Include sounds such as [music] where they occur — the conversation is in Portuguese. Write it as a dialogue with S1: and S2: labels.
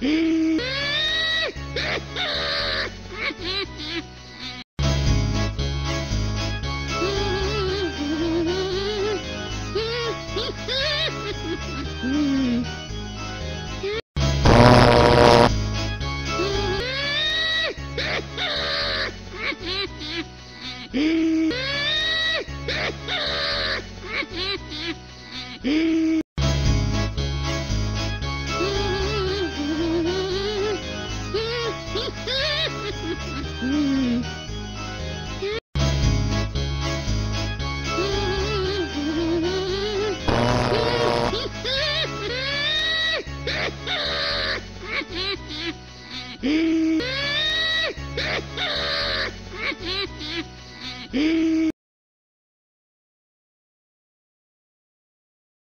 S1: Mm-hmm. [gasps]
S2: hmm [laughs]